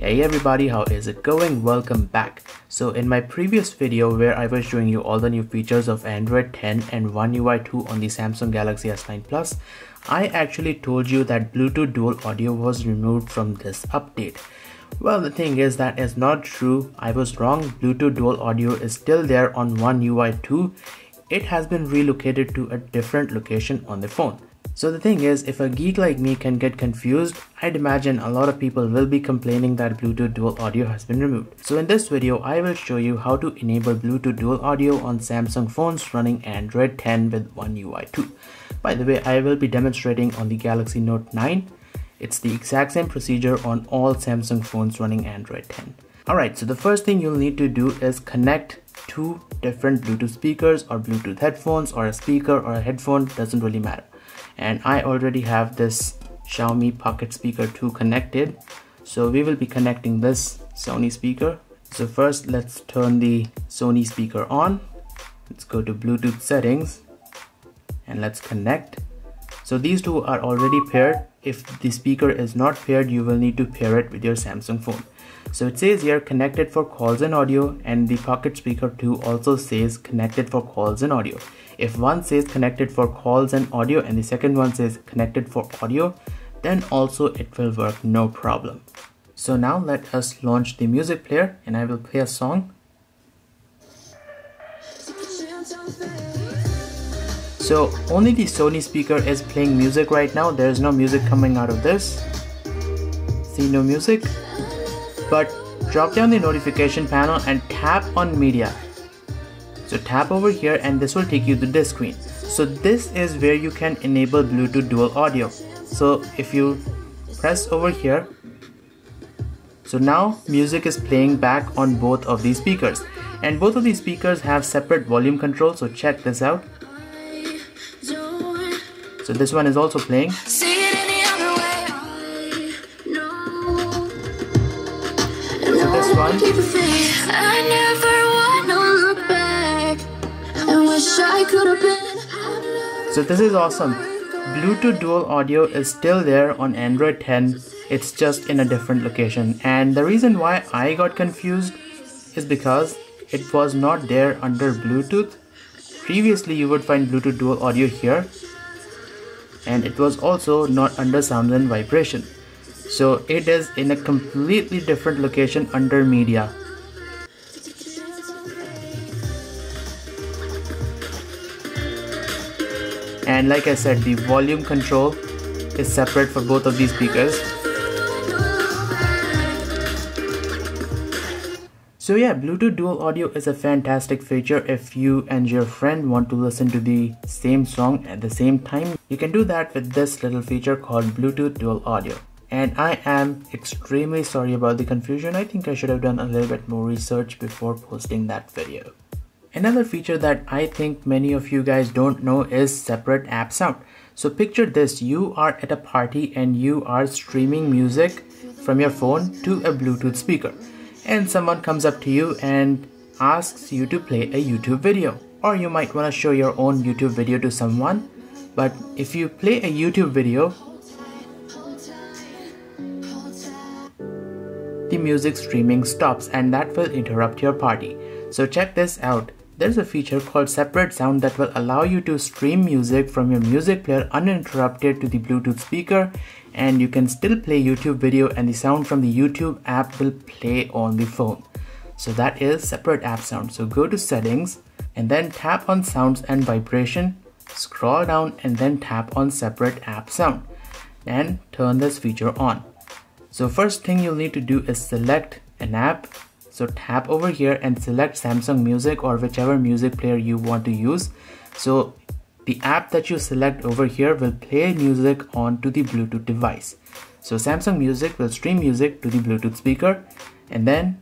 Hey everybody, how is it going? Welcome back. So in my previous video where I was showing you all the new features of Android 10 and One UI 2 on the Samsung Galaxy S9 Plus, I actually told you that Bluetooth dual audio was removed from this update. Well, the thing is that is not true. I was wrong. Bluetooth dual audio is still there on One UI 2. It has been relocated to a different location on the phone. So the thing is, if a geek like me can get confused, I'd imagine a lot of people will be complaining that Bluetooth dual audio has been removed. So in this video, I will show you how to enable Bluetooth dual audio on Samsung phones running Android 10 with One UI 2. By the way, I will be demonstrating on the Galaxy Note 9. It's the exact same procedure on all Samsung phones running Android 10. Alright, so the first thing you'll need to do is connect two different Bluetooth speakers or Bluetooth headphones or a speaker or a headphone, doesn't really matter. And I already have this Xiaomi Pocket Speaker 2 connected. So we will be connecting this Sony speaker. So first let's turn the Sony speaker on. Let's go to Bluetooth settings and let's connect so these two are already paired if the speaker is not paired you will need to pair it with your Samsung phone so it says here connected for calls and audio and the pocket speaker 2 also says connected for calls and audio if one says connected for calls and audio and the second one says connected for audio, then also it will work no problem. So now let us launch the music player and I will play a song. So only the Sony speaker is playing music right now. There is no music coming out of this. See no music. But drop down the notification panel and tap on media so tap over here and this will take you to this screen. So this is where you can enable Bluetooth dual audio. So if you press over here, so now music is playing back on both of these speakers and both of these speakers have separate volume control so check this out. So this one is also playing. So this one so this is awesome. Bluetooth dual audio is still there on Android 10. It's just in a different location. And the reason why I got confused is because it was not there under Bluetooth. Previously you would find Bluetooth dual audio here and it was also not under sound and vibration. So it is in a completely different location under media. and like I said the volume control is separate for both of these speakers So yeah, Bluetooth dual audio is a fantastic feature if you and your friend want to listen to the same song at the same time. You can do that with this little feature called Bluetooth dual audio. And I am extremely sorry about the confusion. I think I should have done a little bit more research before posting that video. Another feature that I think many of you guys don't know is separate app sound. So picture this, you are at a party and you are streaming music from your phone to a Bluetooth speaker. And someone comes up to you and asks you to play a YouTube video. Or you might want to show your own YouTube video to someone. But if you play a YouTube video, the music streaming stops and that will interrupt your party. So check this out there's a feature called separate sound that will allow you to stream music from your music player uninterrupted to the Bluetooth speaker and you can still play YouTube video and the sound from the YouTube app will play on the phone. So that is separate app sound. So go to settings and then tap on sounds and vibration, scroll down and then tap on separate app sound and turn this feature on. So first thing you'll need to do is select an app so tap over here and select Samsung Music or whichever music player you want to use. So the app that you select over here will play music onto the Bluetooth device. So Samsung Music will stream music to the Bluetooth speaker and then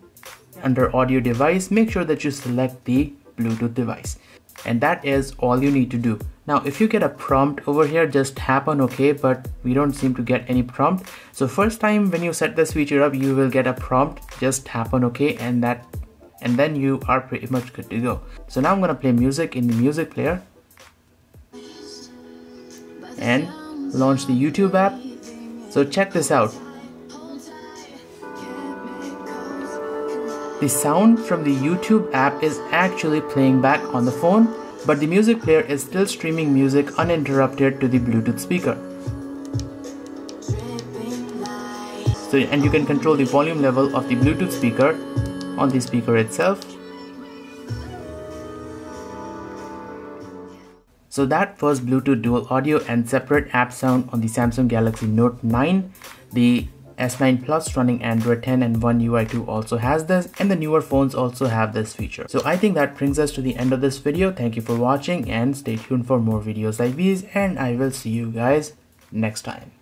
under audio device make sure that you select the Bluetooth device and that is all you need to do. Now if you get a prompt over here just tap on OK but we don't seem to get any prompt. So first time when you set this feature up you will get a prompt just tap on OK and that and then you are pretty much good to go. So now I'm gonna play music in the music player and launch the YouTube app. So check this out. The sound from the YouTube app is actually playing back on the phone, but the music player is still streaming music uninterrupted to the Bluetooth speaker. So, and you can control the volume level of the Bluetooth speaker on the speaker itself. So that was Bluetooth dual audio and separate app sound on the Samsung Galaxy Note 9. The S9 Plus running Android 10 and One UI 2 also has this and the newer phones also have this feature. So I think that brings us to the end of this video. Thank you for watching and stay tuned for more videos like these and I will see you guys next time.